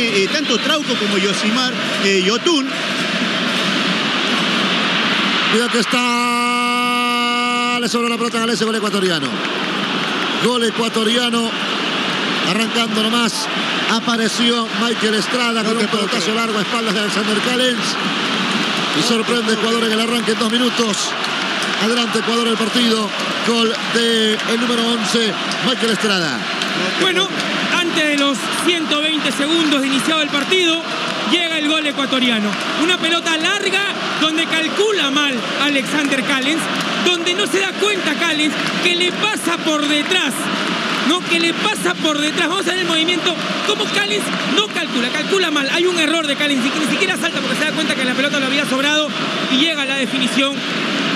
eh, tanto Trauco como Yosimar eh, Yotun. Mira que está. Le sobra la pelota Galese, gol ecuatoriano. Gol ecuatoriano. Arrancando nomás. Apareció Michael Estrada con un pelotazo largo a espaldas de Alexander Callens. Y sorprende Ecuador en el arranque en dos minutos. Adelante Ecuador el partido. Gol del número 11, Michael Estrada. Bueno, antes de los 120 segundos de iniciado el partido, llega el gol ecuatoriano. Una pelota larga donde calcula mal Alexander Callens, donde no se da cuenta Callens que le pasa por detrás. No, que le pasa por detrás. Vamos a ver el movimiento. Como Callens no calcula, calcula mal. Hay un error de Callens y que ni siquiera salta porque se da cuenta que la pelota lo había sobrado y llega a la definición.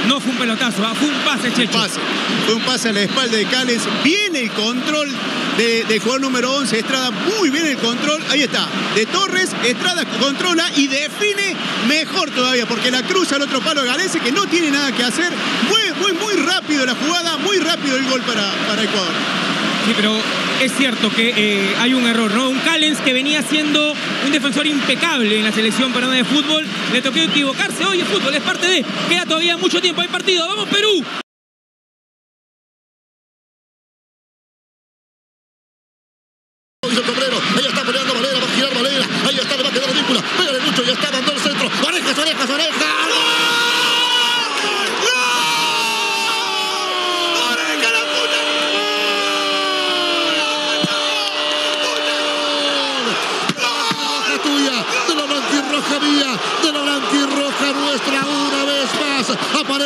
No fue un pelotazo, ah, fue un pase, Checho. Pase. Fue un pase a la espalda de Cales. Viene el control de, de jugador número 11, Estrada. Muy bien el control. Ahí está. De Torres, Estrada controla y define mejor todavía porque la cruza al otro palo de Galese que no tiene nada que hacer. Muy, muy, muy rápido la jugada, muy rápido el gol para, para Ecuador. Sí, pero es cierto que eh, hay un error, ¿no? Un Callens que venía siendo un defensor impecable en la selección peruana de fútbol, le tocó equivocarse. Oye, fútbol es parte de. Queda todavía mucho tiempo, hay partido. ¡Vamos, Perú! Va a girar Valera, ahí está, le va a quedar está, mandó el centro, orejas, orejas, orejas, ¡Gol! tuya, de la blanquirroja mía, de la blanquirroja nuestra una vez más.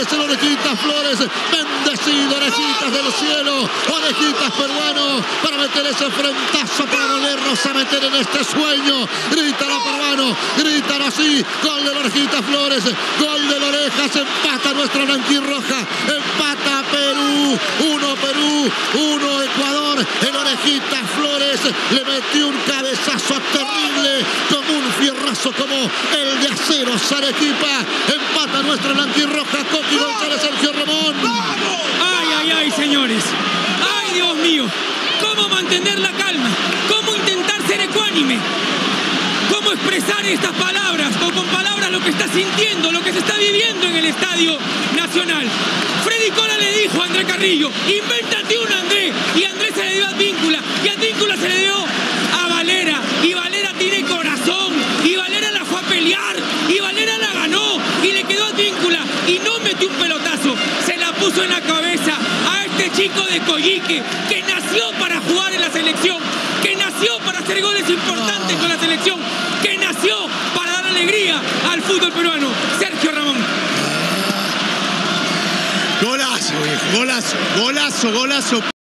Aparece la orejita Flores, bendecido orejitas del cielo, orejitas peruano, para meter ese frentazo, para volvernos a meter en este sueño. Grítalo peruano, grítalo así, gol de la orejita Flores, gol de la oreja, se empata nuestra blanquirroja, empata Perú, uno Perú, uno Ecuador, el orejita Flores le metió un cabezazo terrible, fierrazo como el de acero Arequipa, empata nuestra blanquirroja, Coqui González, Sergio Ramón. ¡Ay, ay, ay, señores! ¡Ay, Dios mío! ¿Cómo mantener la calma? ¿Cómo intentar ser ecuánime? ¿Cómo expresar estas palabras o con palabras lo que está sintiendo, lo que se está viviendo en el Estadio Nacional? Freddy Cola le dijo a André Carrillo, invéntate un André, y André la cabeza a este chico de Coyique, que nació para jugar en la selección, que nació para hacer goles importantes con la selección, que nació para dar alegría al fútbol peruano. Sergio Ramón. Golazo, golazo, golazo, golazo.